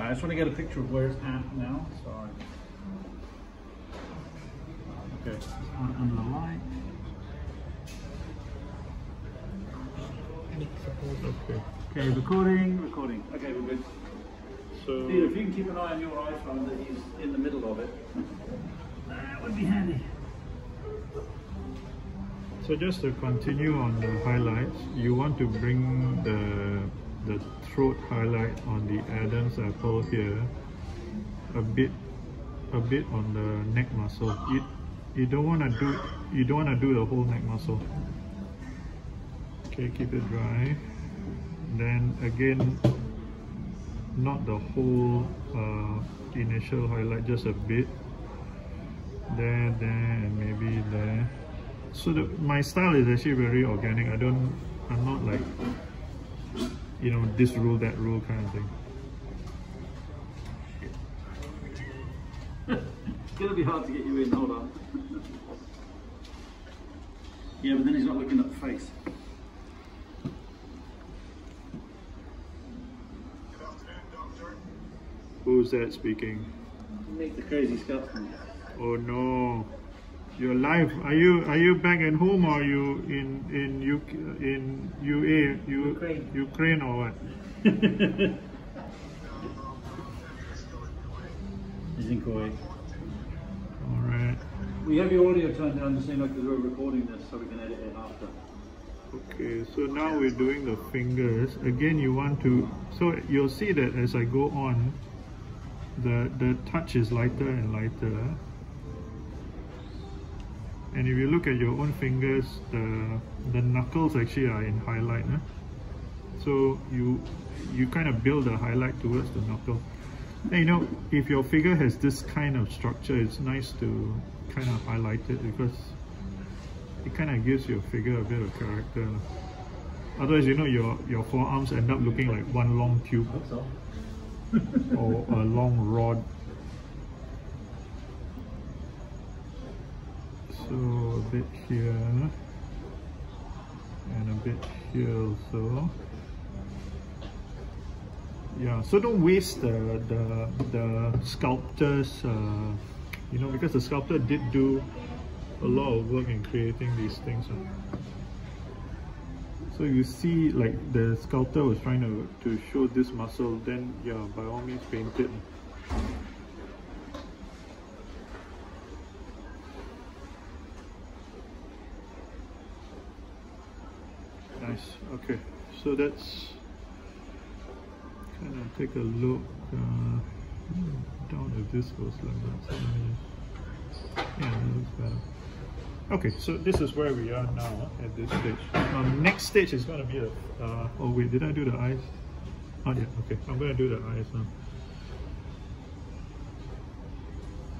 I just want to get a picture of where it's at now. Sorry. Okay, on, under the light. Okay. Okay, recording, recording. Okay, we're good. So Peter, if you can keep an eye on your iPhone that he's in the middle of it, that would be handy. So just to continue on the highlights, you want to bring the the throat highlight on the Adam's apple here a bit a bit on the neck muscle. You you don't want to do you don't want to do the whole neck muscle. Okay, keep it dry. Then again, not the whole uh, initial highlight, just a bit. There, there, and maybe there. So the, my style is actually very organic. I don't, I'm not like, you know, this rule, that rule kind of thing. It's gonna be hard to get you in, hold on. yeah, but then he's not looking at the face. Who's that speaking? Make the crazy Scotsman. Oh no, you're live. Are you are you back at home or are you in in UK, in UA, U, Ukraine. Ukraine or what? He's in Kuwait. All right. We have your audio turned down to seem like we're recording this so we can edit it after. Okay, so now we're doing the fingers. Again, you want to, so you'll see that as I go on, the, the touch is lighter and lighter. And if you look at your own fingers, the, the knuckles actually are in highlight. Huh? So you, you kind of build a highlight towards the knuckle. And you know, if your figure has this kind of structure, it's nice to kind of highlight it because it kind of gives your figure a bit of character. Otherwise, you know, your, your forearms end up looking like one long tube or a long rod. So a bit here and a bit here also. Yeah, so don't waste the the, the sculptor's, uh, you know, because the sculptor did do a lot of work in creating these things. huh. So you see, like the sculptor was trying to to show this muscle, then yeah, by all means paint it. Nice. Okay, so that's kind of take a look uh, down if this goes like that. So yeah, that looks better. Okay, so this is where we are now at this stage. Um, next stage is going to be a. Uh, oh wait, did I do the eyes? Not yet. Okay, I'm going to do the eyes now.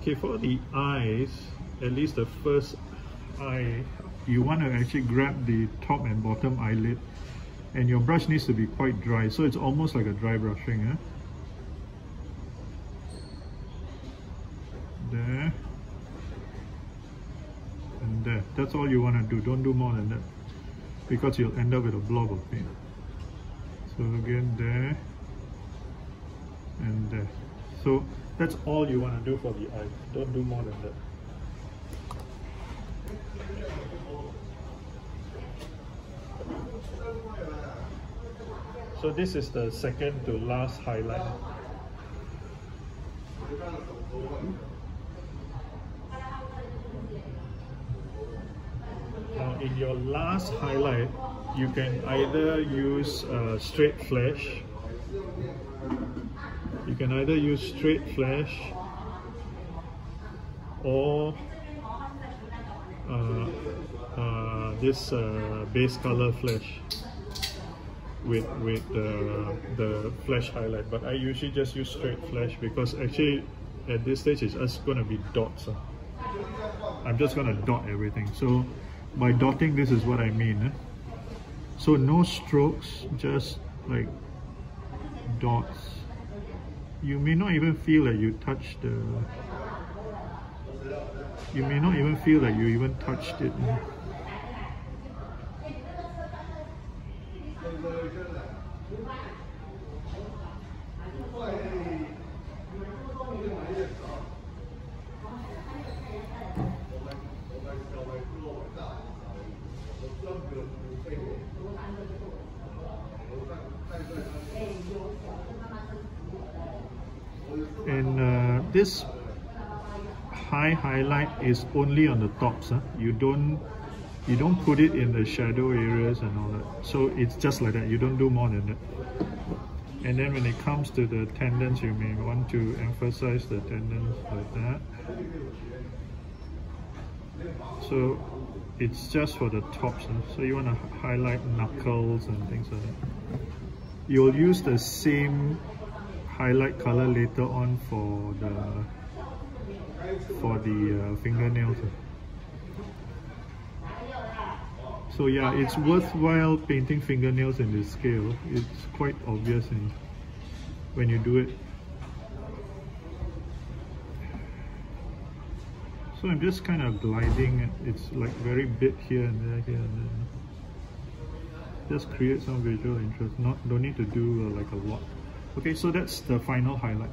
Okay, for the eyes, at least the first eye, you want to actually grab the top and bottom eyelid, and your brush needs to be quite dry, so it's almost like a dry brushing. Eh? There and there. That's all you want to do. Don't do more than that because you'll end up with a blob of paint. So again there and there. So that's all you want to do for the eye. Don't do more than that. So this is the second to last highlight. Now in your last highlight, you can either use uh, straight flesh. You can either use straight flesh or uh, uh, this uh, base color flesh with with the the flesh highlight. But I usually just use straight flesh because actually at this stage it's just gonna be dots. huh? I'm just gonna dot everything. So by dotting this is what I mean. eh? So no strokes, just like dots. You may not even feel that you touched the. You may not even feel that you even touched it. eh? This high highlight is only on the tops. Huh? You don't you don't put it in the shadow areas and all that. So it's just like that. You don't do more than that. And then when it comes to the tendons, you may want to emphasize the tendons like that. So it's just for the tops. Huh? So you want to highlight knuckles and things like that. You'll use the same highlight color later on for the for the uh, fingernails. So yeah, it's worthwhile painting fingernails in this scale. It's quite obvious in, when you do it. So I'm just kind of gliding, it's like very bit here and there, here and there. Just create some visual interest, not don't need to do uh, like a lot. Okay, so that's the final highlight.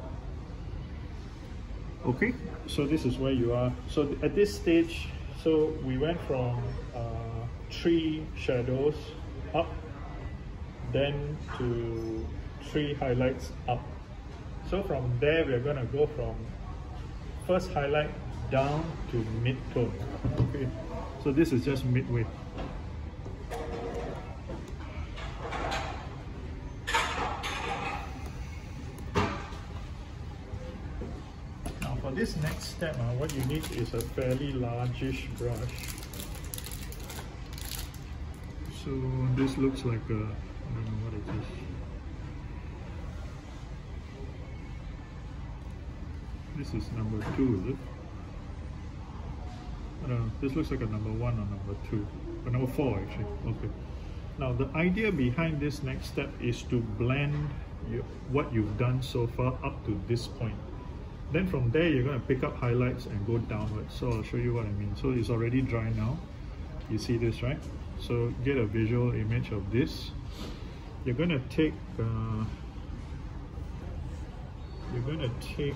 Okay so this is where you are. So at this stage so we went from uh, three shadows up then to three highlights up. So from there we're to go from first highlight down to mid-tone. Okay so this is just midway this next step, uh, what you need is a fairly largish brush. So this looks like a, I don't know what it is. This is number two, is it? I don't know, this looks like a number one or number two, or number four actually, okay. Now the idea behind this next step is to blend your, what you've done so far up to this point. Then from there, you're going to pick up highlights and go downwards. So I'll show you what I mean. So it's already dry now. You see this, right? So get a visual image of this. You're going to take, uh, you're going to take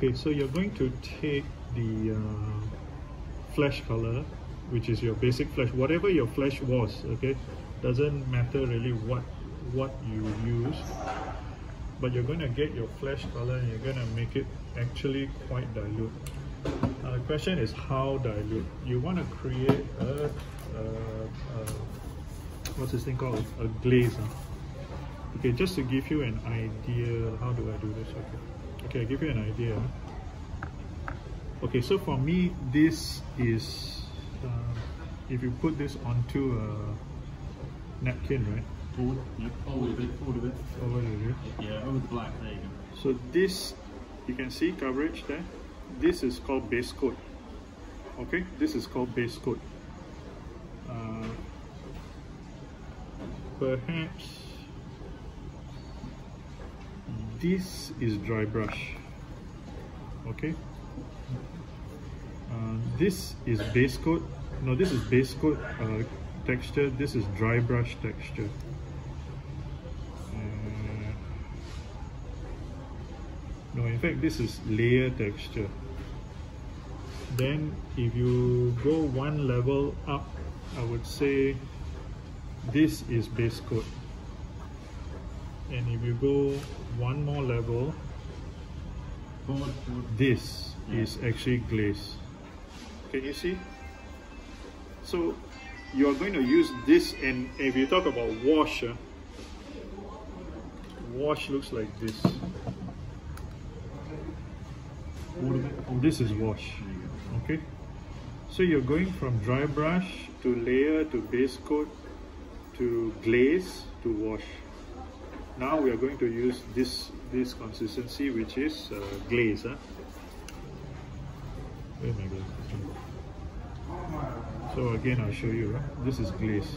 okay so you're going to take the uh, flesh color which is your basic flesh. Whatever your flesh was okay doesn't matter really what what you use but you're going to get your flesh color and you're going to make it actually quite dilute. Now the question is how dilute? You want to create a, a, a what's this thing called? A glaze huh? okay just to give you an idea how do I do this? Okay okay I'll give you an idea. Okay so for me this is uh, if you put this onto a napkin right? Forward yep forward a bit forward a bit. Forward a bit. Yeah over the black there you go. So this you can see coverage there. This is called base coat. Okay this is called base coat. Uh, perhaps this is dry brush okay? Uh, this is base coat. No this is base coat uh, texture. This is dry brush texture. Uh, no in fact this is layer texture. Then if you go one level up I would say this is base coat and if you go one more level this yeah. is actually glaze. Can you see? So you're going to use this and if you talk about wash uh, wash looks like this. Oh this is wash. Okay? So you're going from dry brush to layer to base coat to glaze to wash now we are going to use this this consistency which is uh, glaze huh? so again I'll show you huh? this is glaze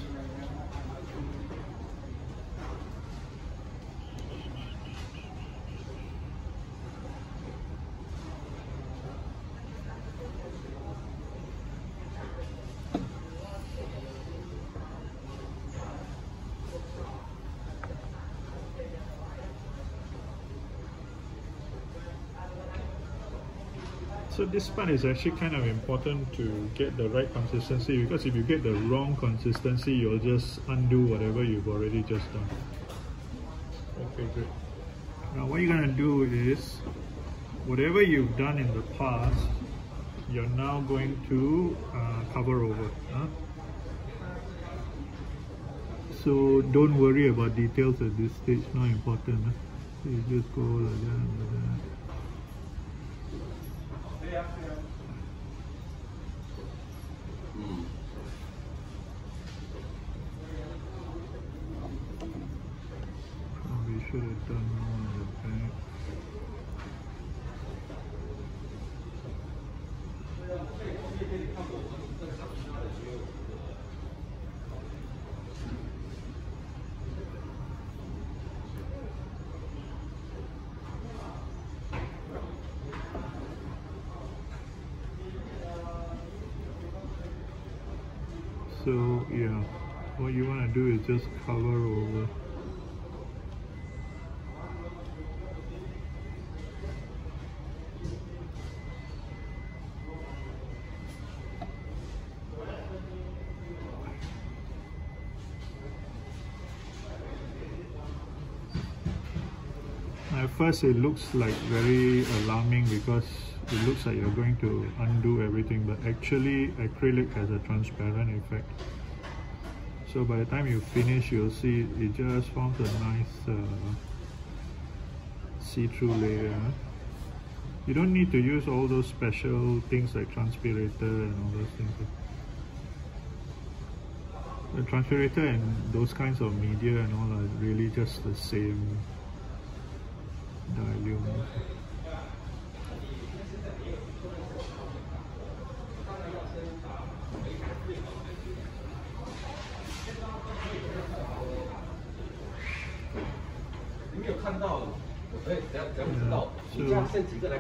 this part is actually kind of important to get the right consistency because if you get the wrong consistency, you'll just undo whatever you've already just done. Okay, good. Now what you're gonna do is, whatever you've done in the past, you're now going to uh, cover over. Huh? So don't worry about details at this stage, not important. Huh? You just go like that, like that. Mm. Oh, Probably should have done more on the back. So yeah, what you want to do is just cover over. At first it looks like very alarming because it looks like you're going to undo everything but actually acrylic has a transparent effect. So by the time you finish you'll see it just forms a nice uh, see-through layer. You don't need to use all those special things like transpirator and all those things. The transpirator and those kinds of media and all are really just the same So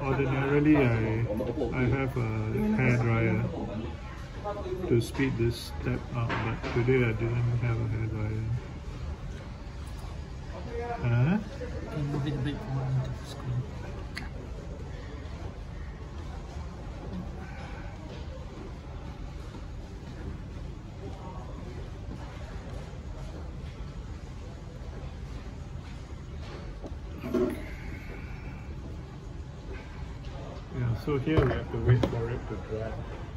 ordinarily I, I have a hair dryer to speed this step up but today I didn't have a hair dryer. Huh? A bit more into the screen? Yeah, so here we have to wait for it to dry.